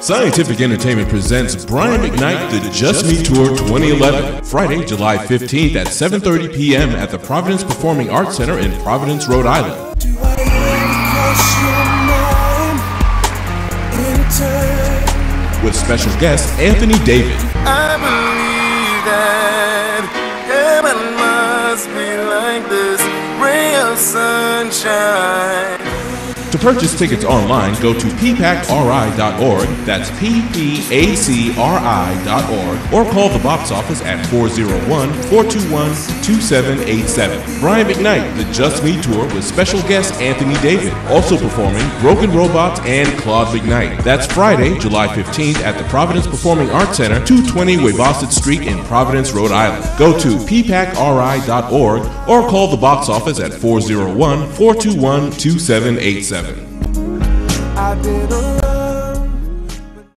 Scientific Entertainment presents Brian McKnight The Just Me Tour 2011, Friday, July 15th at 7:30 p.m. at the Providence Performing Arts Center in Providence, Rhode Island. With special guest Anthony David. I believe that heaven must be like this ray of sunshine. To purchase tickets online, go to ppacri.org, that's ppacri.org, or call the box office at 401-421-2787. Brian McKnight, The Just Me Tour with special guest Anthony David, also performing Broken Robots and Claude McKnight. That's Friday, July 15th at the Providence Performing Arts Center, 220 Weybosset Street in Providence, Rhode Island. Go to ppacri.org or call the box office at 401-421-2787. I've been around.